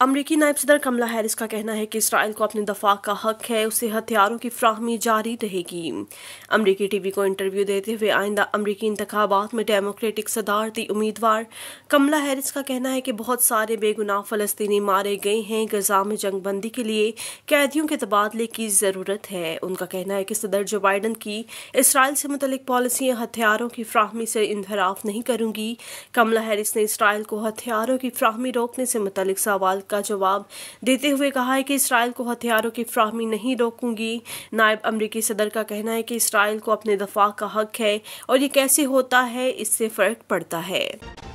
अमरीकी नायब सदर कमला हैरिस का कहना है कि इसराइल को अपने दफ़ा का हक है, उसे हथियारों की फ्राहमी जारी रहेगी। अमरीकी टीवी को इंटरव्यू देते हुए आइंदा अमरीकी इंतबात में डेमोक्रेटिक सदारती उम्मीदवार। कमला हैरिस का कहना है कि बहुत सारे बेगुनाह फलस्तीनी मारे गए हैं, गजा में जंगबंदी के लिए कैदियों के तबादले की ज़रूरत है। उनका कहना है कि सदर जो बाइडन की इसराइल से मुतलिक पॉलिसियाँ हथियारों की फ्राहमी से इनहराफ नहीं करूँगी। कमला हैरिस ने इसराइल को हथियारों की फ्राहमी रोकने से मुतलिक सवाल का जवाब देते हुए कहा है कि इसराइल को हथियारों की फ्राहमी नहीं रोकूँगी। नायब अमरीकी सदर का कहना है कि इसराइल को अपने दफ़ा का हक है और ये कैसे होता है, इससे फ़र्क पड़ता है।